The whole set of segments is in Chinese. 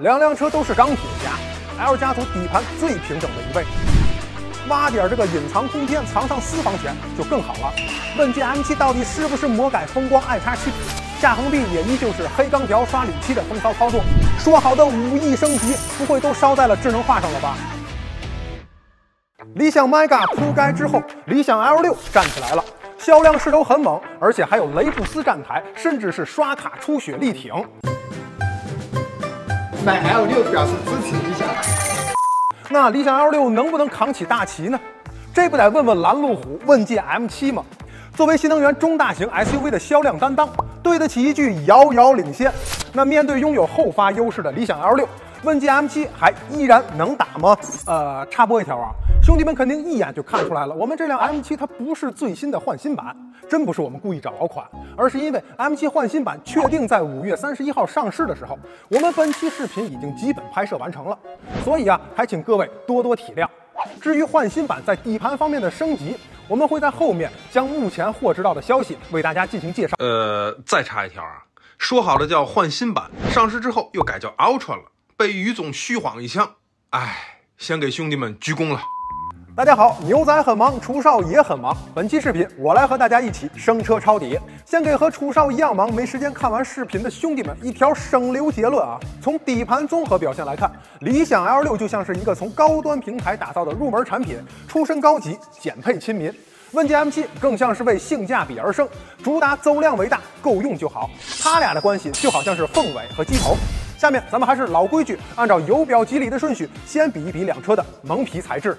两辆车都是钢铁侠，L 家族底盘最平整的一位。挖点这个隐藏空间，藏上私房钱就更好了。问界 M7 到底是不是魔改风光 i 叉7？下横臂也依旧是黑钢条刷铝漆的风骚操作。说好的五亿升级，不会都烧在了智能化上了吧？理想 Mega 铺盖之后，理想 L6 站起来了，销量势头很猛，而且还有雷布斯站台，甚至是刷卡出血力挺。买 L6 表示支持理想。那理想 L6 能不能扛起大旗呢？这不得问问拦路虎问界 M7 吗？作为新能源中大型 SUV 的销量担当，对得起一句遥遥领先。那面对拥有后发优势的理想 L6，问界 M7 还依然能打吗？呃，插播一条啊。兄弟们肯定一眼就看出来了，我们这辆 M7 它不是最新的换新版，真不是我们故意找老款，而是因为 M7 换新版确定在五月三十一号上市的时候，我们本期视频已经基本拍摄完成了，所以啊，还请各位多多体谅。至于换新版在底盘方面的升级，我们会在后面将目前获知到的消息为大家进行介绍。呃，再插一条啊，说好的叫换新版，上市之后又改叫 Ultra 了，被于总虚晃一枪，哎，先给兄弟们鞠躬了。大家好，牛仔很忙，楚少也很忙。本期视频我来和大家一起升车抄底。先给和楚少一样忙、没时间看完视频的兄弟们一条省流结论啊！从底盘综合表现来看，理想 L6 就像是一个从高端平台打造的入门产品，出身高级，减配亲民。问界 M7 更像是为性价比而生，主打走量为大，够用就好。他俩的关系就好像是凤尾和鸡头。下面咱们还是老规矩，按照油表机理的顺序，先比一比两车的蒙皮材质。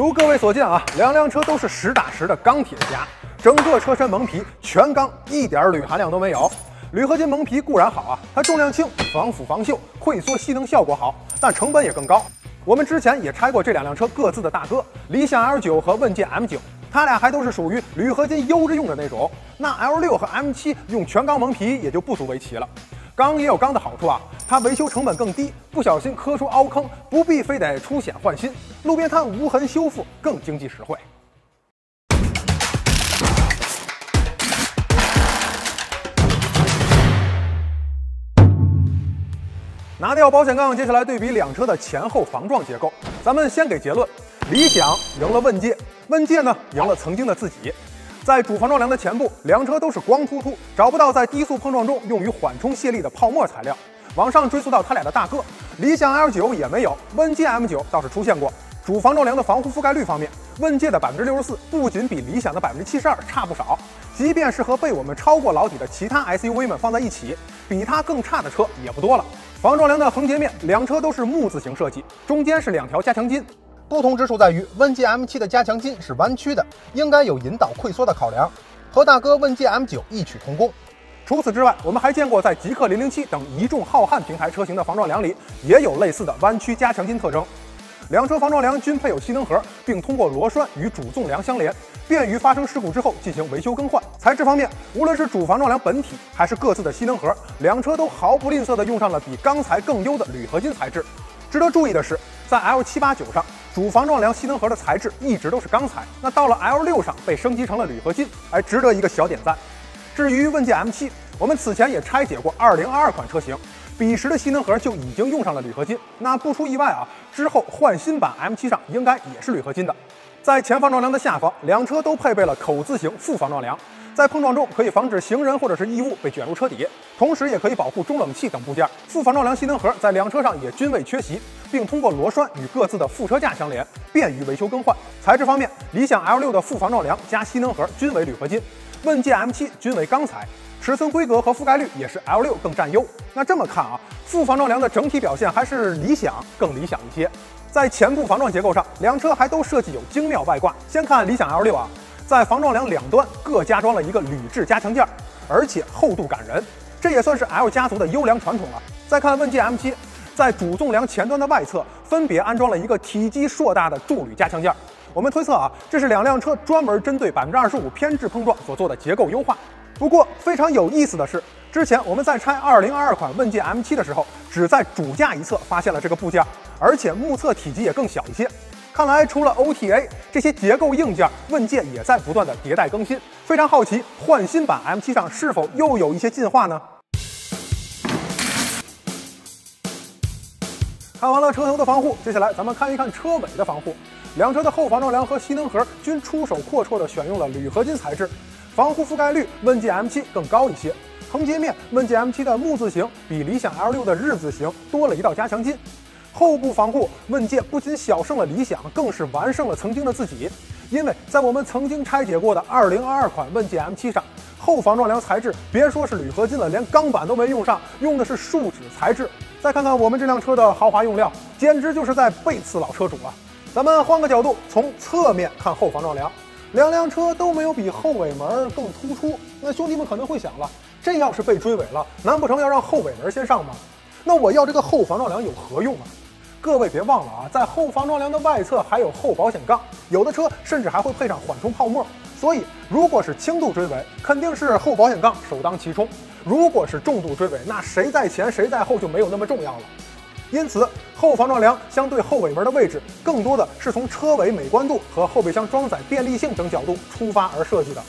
如各位所见啊，两辆车都是实打实的钢铁侠，整个车身蒙皮全钢，一点铝含量都没有。铝合金蒙皮固然好啊，它重量轻，防腐防锈，溃缩吸能效果好，但成本也更高。我们之前也拆过这两辆车各自的大哥，理想 L9 和问界 M9，它俩还都是属于铝合金悠着用的那种。那 L6 和 M7 用全钢蒙皮也就不足为奇了。钢也有钢的好处啊，它维修成本更低，不小心磕出凹坑，不必非得出险换新，路边摊无痕修复更经济实惠。拿掉保险杠，接下来对比两车的前后防撞结构。咱们先给结论：理想赢了问界，问界呢赢了曾经的自己。在主防撞梁的前部，两车都是光秃秃，找不到在低速碰撞中用于缓冲泄力的泡沫材料。往上追溯到它俩的大哥，理想 L9 也没有，问界 M9 倒是出现过。主防撞梁的防护覆盖率方面，问界的百分之六十四不仅比理想的百分之七十二差不少，即便是和被我们超过老底的其他 SUV 们放在一起，比它更差的车也不多了。防撞梁的横截面，两车都是木字形设计，中间是两条加强筋。不同之处在于，问界 M7 的加强筋是弯曲的，应该有引导溃缩的考量，和大哥问界 M9 异曲同工。除此之外，我们还见过在极氪零零七等一众浩瀚平台车型的防撞梁里，也有类似的弯曲加强筋特征。两车防撞梁均配有吸能盒，并通过螺栓与主纵梁相连，便于发生事故之后进行维修更换。材质方面，无论是主防撞梁本体还是各自的吸能盒，两车都毫不吝啬地用上了比钢材更优的铝合金材质。值得注意的是，在 L 七八九上，主防撞梁吸能盒的材质一直都是钢材，那到了 L 六上被升级成了铝合金，哎，值得一个小点赞。至于问界 M7，我们此前也拆解过2022款车型，彼时的吸能盒就已经用上了铝合金，那不出意外啊，之后换新版 M7 上应该也是铝合金的。在前防撞梁的下方，两车都配备了口字形副防撞梁。在碰撞中可以防止行人或者是异物被卷入车底，同时也可以保护中冷器等部件。副防撞梁吸能盒在两车上也均未缺席，并通过螺栓与各自的副车架相连，便于维修更换。材质方面，理想 L6 的副防撞梁加吸能盒均为铝合金，问界 M7 均为钢材，尺寸规格和覆盖率也是 L6 更占优。那这么看啊，副防撞梁的整体表现还是理想更理想一些。在前部防撞结构上，两车还都设计有精妙外挂。先看理想 L6 啊。在防撞梁两端各加装了一个铝制加强件，而且厚度感人，这也算是 L 家族的优良传统了。再看问界 M7，在主纵梁前端的外侧分别安装了一个体积硕大的铸铝加强件。我们推测啊，这是两辆车专门针对百分之二十五偏置碰撞所做的结构优化。不过非常有意思的是，之前我们在拆二零二二款问界 M7 的时候，只在主驾一侧发现了这个部件，而且目测体积也更小一些。看来除了 OTA 这些结构硬件，问界也在不断的迭代更新。非常好奇，换新版 M7 上是否又有一些进化呢？看完了车头的防护，接下来咱们看一看车尾的防护。两车的后防撞梁和吸能盒均出手阔绰的选用了铝合金材质，防护覆盖率问界 M7 更高一些。横截面问界 M7 的木字形比理想 L6 的日字形多了一道加强筋。后部防护问界不仅小胜了理想，更是完胜了曾经的自己。因为在我们曾经拆解过的2022款问界 M7 上，后防撞梁材质别说是铝合金了，连钢板都没用上，用的是树脂材质。再看看我们这辆车的豪华用料，简直就是在背刺老车主啊！咱们换个角度，从侧面看后防撞梁，两辆车都没有比后尾门更突出。那兄弟们可能会想了，这要是被追尾了，难不成要让后尾门先上吗？那我要这个后防撞梁有何用啊？各位别忘了啊，在后防撞梁的外侧还有后保险杠，有的车甚至还会配上缓冲泡沫。所以，如果是轻度追尾，肯定是后保险杠首当其冲；如果是重度追尾，那谁在前谁在后就没有那么重要了。因此，后防撞梁相对后尾门的位置，更多的是从车尾美观度和后备箱装载便利性等角度出发而设计的。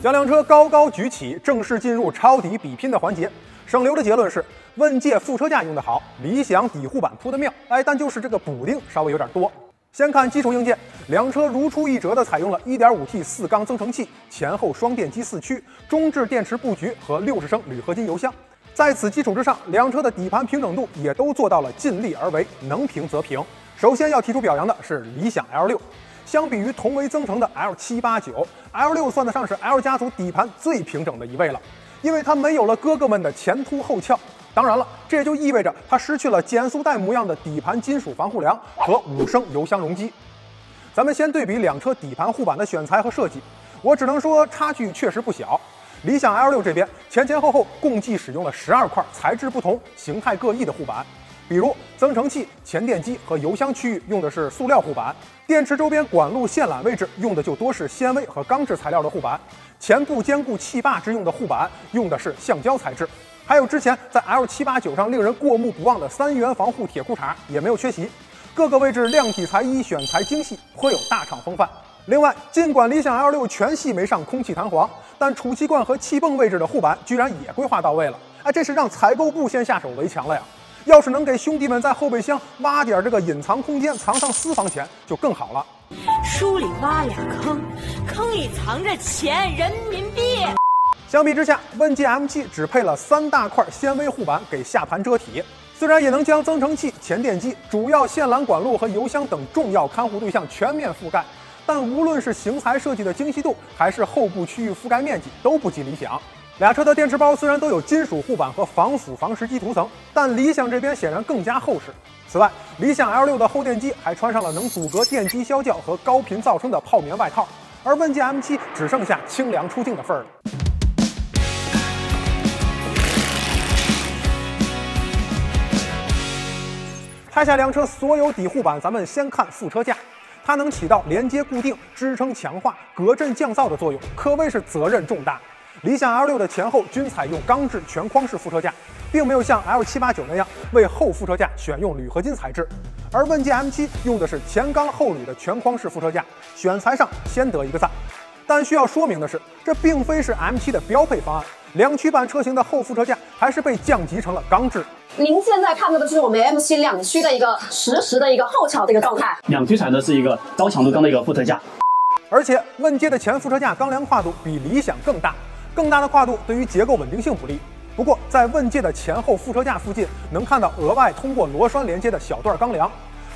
将辆车高高举起，正式进入抄底比拼的环节。省流的结论是：问界副车架用得好，理想底护板铺得妙。哎，但就是这个补丁稍微有点多。先看基础硬件，两车如出一辙的采用了 1.5T 四缸增程器，前后双电机四驱，中置电池布局和60升铝合金油箱。在此基础之上，两车的底盘平整度也都做到了尽力而为，能平则平。首先要提出表扬的是理想 L6，相比于同为增程的 L789，L6 算得上是 L 家族底盘最平整的一位了，因为它没有了哥哥们的前凸后翘。当然了，这也就意味着它失去了减速带模样的底盘金属防护梁和五升油箱容积。咱们先对比两车底盘护板的选材和设计，我只能说差距确实不小。理想 L6 这边前前后后共计使用了十二块材质不同、形态各异的护板，比如增程器、前电机和油箱区域用的是塑料护板，电池周边管路线缆位置用的就多是纤维和钢制材料的护板，前部坚固气坝之用的护板用的是橡胶材质，还有之前在 L789 上令人过目不忘的三元防护铁裤衩也没有缺席，各个位置亮体裁衣，选材精细，颇有大厂风范。另外，尽管理想 L6 全系没上空气弹簧，但储气罐和气泵位置的护板居然也规划到位了。哎，这是让采购部先下手为强了呀！要是能给兄弟们在后备箱挖点这个隐藏空间，藏上私房钱就更好了。书里挖俩坑，坑里藏着钱人民币。相比之下，问界 M7 只配了三大块纤维护板给下盘遮体，虽然也能将增程器、前电机、主要线缆管路和油箱等重要看护对象全面覆盖。但无论是型材设计的精细度，还是后部区域覆盖面积，都不及理想。俩车的电池包虽然都有金属护板和防腐防蚀基涂层，但理想这边显然更加厚实。此外，理想 L6 的后电机还穿上了能阻隔电机啸叫和高频噪声的泡棉外套，而问界 M7 只剩下清凉出镜的份儿了。拆下两车所有底护板，咱们先看副车架。它能起到连接、固定、支撑、强化、隔震、降噪的作用，可谓是责任重大。理想 L6 的前后均采用钢制全框式副车架，并没有像 L789 那样为后副车架选用铝合金材质，而问界 M7 用的是前钢后铝的全框式副车架，选材上先得一个赞。但需要说明的是，这并非是 M7 的标配方案，两驱版车型的后副车架还是被降级成了钢制。您现在看到的是我们 M7 两驱的一个实时的一个后桥的一个状态。两驱采用的是一个高强度钢的一个副车架，而且问界的前副车架钢梁跨度比理想更大，更大的跨度对于结构稳定性不利。不过在问界的前后副车架附近，能看到额外通过螺栓连接的小段钢梁，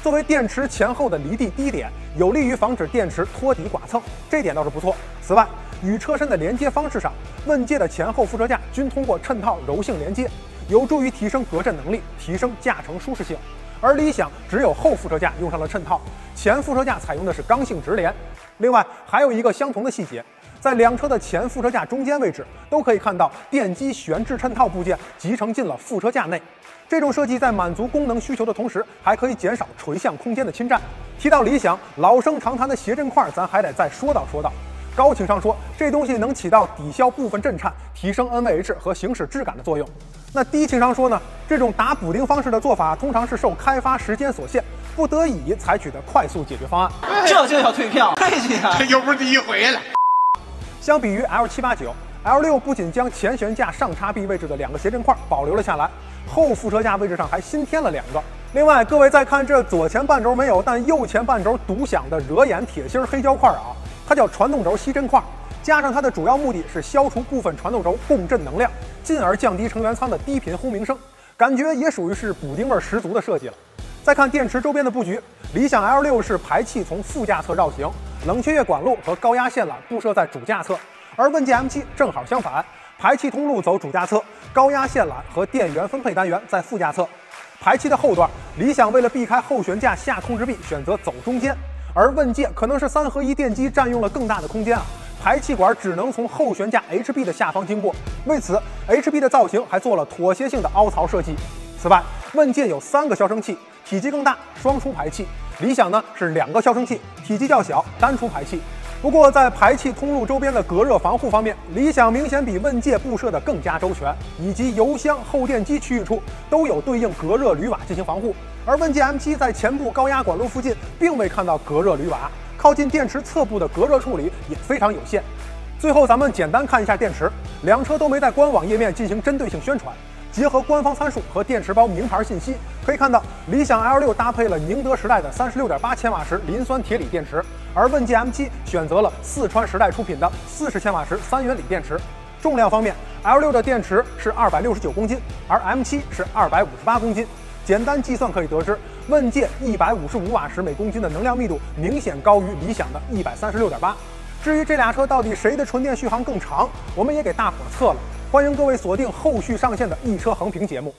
作为电池前后的离地低点，有利于防止电池托底剐蹭，这点倒是不错。此外，与车身的连接方式上，问界的前后副车架均通过衬套柔性连接。有助于提升隔震能力，提升驾乘舒适性。而理想只有后副车架用上了衬套，前副车架采用的是刚性直连。另外还有一个相同的细节，在两车的前副车架中间位置都可以看到电机悬置衬套部件集成进了副车架内。这种设计在满足功能需求的同时，还可以减少垂向空间的侵占。提到理想，老生常谈的谐振块，咱还得再说道说道。高情商说，这东西能起到抵消部分震颤、提升 NVH 和行驶质感的作用。那低情商说呢？这种打补丁方式的做法，通常是受开发时间所限，不得已采取的快速解决方案。这就叫退票，太厉害！这又不是第一回了。相比于 L789 L6 不仅将前悬架上叉臂位置的两个谐振块保留了下来，后副车架位置上还新添了两个。另外，各位再看这左前半轴没有，但右前半轴独享的惹眼铁芯黑胶块啊，它叫传动轴吸震块。加上它的主要目的是消除部分传动轴共振能量，进而降低成员舱的低频轰鸣声，感觉也属于是补丁味十足的设计了。再看电池周边的布局，理想 L6 是排气从副驾侧绕行，冷却液管路和高压线缆布设在主驾侧，而问界 M7 正好相反，排气通路走主驾侧，高压线缆和电源分配单元在副驾侧。排气的后段，理想为了避开后悬架下控制臂，选择走中间，而问界可能是三合一电机占用了更大的空间啊。排气管只能从后悬架 HB 的下方经过，为此 HB 的造型还做了妥协性的凹槽设计。此外，问界有三个消声器，体积更大，双出排气；理想呢是两个消声器，体积较小，单出排气。不过在排气通路周边的隔热防护方面，理想明显比问界布设的更加周全，以及油箱、后电机区域处都有对应隔热铝瓦进行防护。而问界 M7 在前部高压管路附近并未看到隔热铝瓦。靠近电池侧部的隔热处理也非常有限。最后，咱们简单看一下电池，两车都没在官网页面进行针对性宣传。结合官方参数和电池包名牌信息，可以看到，理想 L6 搭配了宁德时代的三十六点八千瓦时磷酸铁锂电池，而问界 M7 选择了四川时代出品的四十千瓦时三元锂电池。重量方面，L6 的电池是二百六十九公斤，而 M7 是二百五十八公斤。简单计算可以得知，问界一百五十五瓦时每公斤的能量密度明显高于理想的一百三十六点八。至于这俩车到底谁的纯电续航更长，我们也给大伙测了。欢迎各位锁定后续上线的一车横评节目。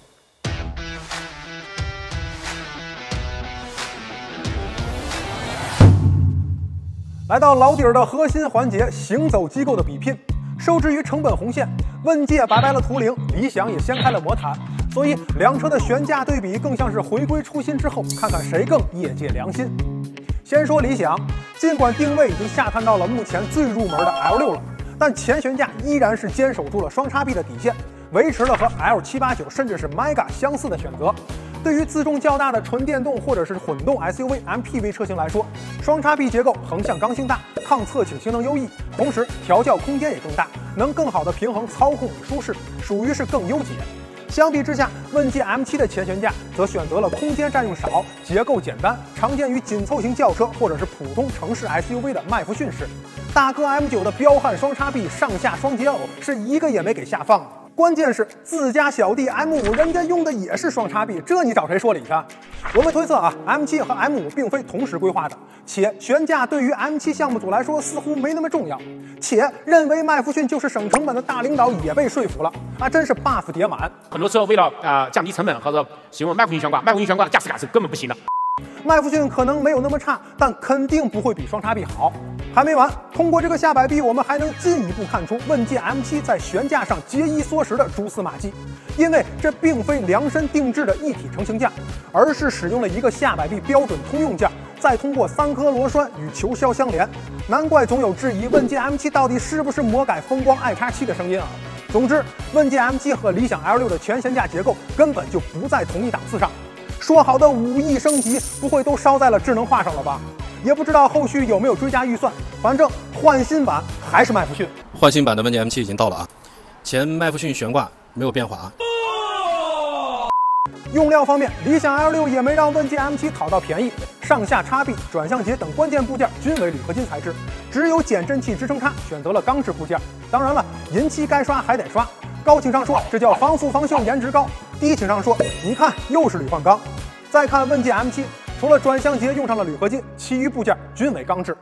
来到老底儿的核心环节，行走机构的比拼。受制于成本红线，问界拜拜了图灵，理想也掀开了魔毯。所以两车的悬架对比更像是回归初心之后，看看谁更业界良心。先说理想，尽管定位已经下探到了目前最入门的 L6 了，但前悬架依然是坚守住了双叉臂的底线，维持了和 L789 甚至是 Mega 相似的选择。对于自重较大的纯电动或者是混动 SUV、MPV 车型来说，双叉臂结构横向刚性大，抗侧倾性能优异，同时调教空间也更大，能更好的平衡操控与舒适，属于是更优解。相比之下，问界 M7 的前悬架则选择了空间占用少、结构简单、常见于紧凑型轿车或者是普通城市 SUV 的麦弗逊式。大哥 M9 的彪悍双叉臂上下双节耦是一个也没给下放。关键是自家小弟 M5，人家用的也是双叉臂，这你找谁说理去？我们推测啊，M7 和 M5 并非同时规划的，且悬架对于 M7 项目组来说似乎没那么重要，且认为麦弗逊就是省成本的大领导也被说服了啊，真是 buff 叠满。很多车为了啊降低成本或者使用麦弗逊悬挂，麦弗逊悬挂的驾驶感是根本不行的。麦弗逊可能没有那么差，但肯定不会比双叉臂好。还没完，通过这个下摆臂，我们还能进一步看出问界 M7 在悬架上节衣缩食的蛛丝马迹。因为这并非量身定制的一体成型架，而是使用了一个下摆臂标准通用件，再通过三颗螺栓与球销相连。难怪总有质疑问界 M7 到底是不是魔改风光 iX7 的声音啊！总之，问界 M7 和理想 L6 的全悬架结构根本就不在同一档次上。说好的五亿升级，不会都烧在了智能化上了吧？也不知道后续有没有追加预算。反正换新版还是麦弗逊。换新版的问界 M7 已经到了啊，前麦弗逊悬挂没有变化啊。用料方面，理想 L6 也没让问界 M7 讨到便宜，上下叉臂、转向节等关键部件均为铝合金材质，只有减震器支撑叉选择了钢制部件。当然了，银漆该刷还得刷。高情商说这叫防腐防锈，颜值高；低情商说你看又是铝换钢。再看问界 M7，除了转向节用上了铝合金，其余部件均为钢制。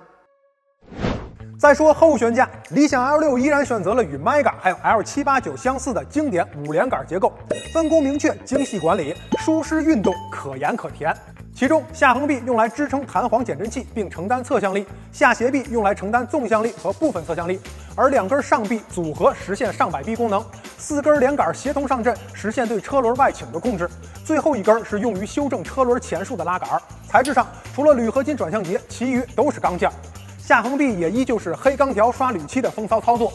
再说后悬架，理想 L6 依然选择了与 Mega 还有 L789 相似的经典五连杆结构，分工明确，精细管理，舒适运动，可盐可甜。其中下横臂用来支撑弹簧减震器并承担侧向力，下斜臂用来承担纵向力和部分侧向力，而两根上臂组合实现上摆臂功能，四根连杆协同上阵，实现对车轮外倾的控制。最后一根是用于修正车轮前束的拉杆。材质上除了铝合金转向节，其余都是钢件。下横臂也依旧是黑钢条刷铝漆的风骚操作。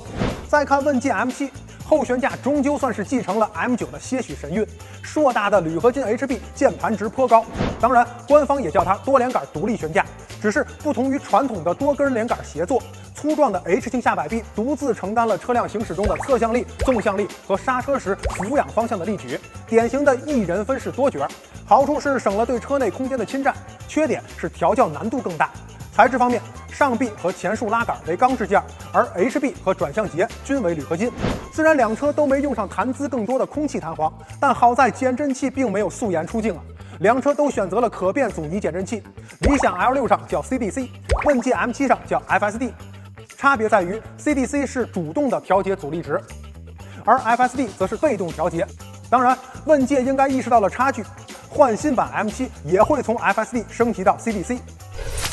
再看问界 M7 后悬架，终究算是继承了 M9 的些许神韵，硕大的铝合金 HB 键盘值颇高。当然，官方也叫它多连杆独立悬架，只是不同于传统的多根连杆协作，粗壮的 H 型下摆臂独自承担了车辆行驶中的侧向力、纵向力和刹车时俯仰方向的力矩，典型的一人分饰多角。好处是省了对车内空间的侵占，缺点是调教难度更大。材质方面，上臂和前束拉杆为钢制件，而 H B 和转向节均为铝合金。虽然两车都没用上谈资更多的空气弹簧，但好在减震器并没有素颜出镜啊。两车都选择了可变阻尼减震器，理想 L6 上叫 CDC，问界 M7 上叫 FSD。差别在于 CDC 是主动的调节阻力值，而 FSD 则是被动调节。当然，问界应该意识到了差距，换新版 M7 也会从 FSD 升级到 CDC。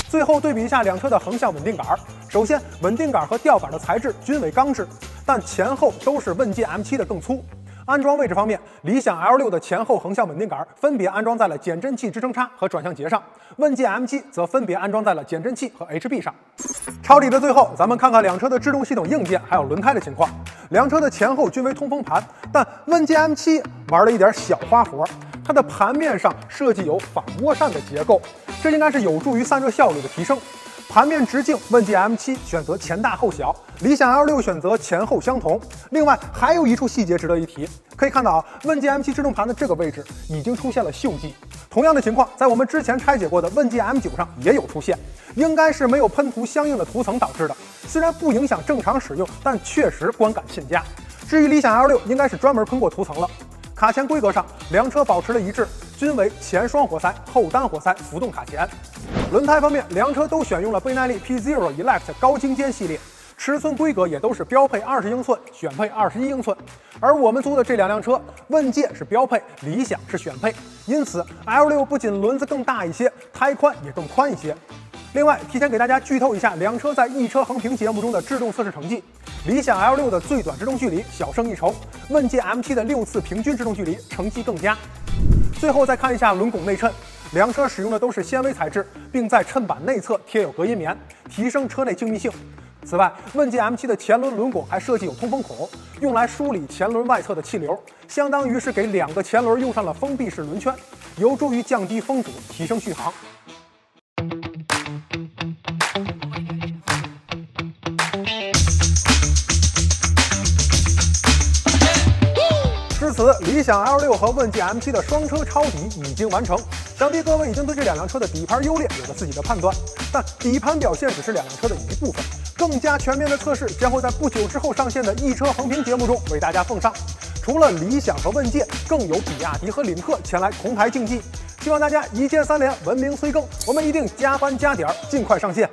最后对比一下两车的横向稳定杆，首先稳定杆和吊杆的材质均为钢制，但前后都是问界 M7 的更粗。安装位置方面，理想 L6 的前后横向稳定杆分别安装在了减震器支撑叉和转向节上，问界 M7 则分别安装在了减震器和 HB 上。抄底的最后，咱们看看两车的制动系统硬件还有轮胎的情况。两车的前后均为通风盘，但问界 M7 玩了一点小花活，它的盘面上设计有反涡扇的结构，这应该是有助于散热效率的提升。盘面直径，问界 M7 选择前大后小，理想 L6 选择前后相同。另外还有一处细节值得一提，可以看到啊，问界 M7 制动盘的这个位置已经出现了锈迹。同样的情况在我们之前拆解过的问界 M9 上也有出现，应该是没有喷涂相应的涂层导致的。虽然不影响正常使用，但确实观感欠佳。至于理想 L6，应该是专门喷过涂层了。卡钳规格上，两车保持了一致，均为前双活塞、后单活塞浮动卡钳。轮胎方面，两车都选用了倍耐力 P Zero Elect 高精尖系列，尺寸规格也都是标配二十英寸，选配二十一英寸。而我们租的这两辆车，问界是标配，理想是选配，因此 L6 不仅轮子更大一些，胎宽也更宽一些。另外，提前给大家剧透一下两车在一车横屏节目中的制动测试成绩。理想 L6 的最短制动距离小胜一筹，问界 M7 的六次平均制动距离成绩更佳。最后再看一下轮拱内衬，两车使用的都是纤维材质，并在衬板内侧贴有隔音棉，提升车内静谧性。此外，问界 M7 的前轮轮拱还设计有通风孔，用来梳理前轮外侧的气流，相当于是给两个前轮用上了封闭式轮圈，有助于降低风阻，提升续航。理想 L6 和问界 M7 的双车抄底已经完成。想必各位已经对这两辆车的底盘优劣有了自己的判断，但底盘表现只是两辆车的一部分，更加全面的测试将会在不久之后上线的一车横屏节目中为大家奉上。除了理想和问界，更有比亚迪和领克前来同台竞技。希望大家一键三连，文明催更，我们一定加班加点，尽快上线。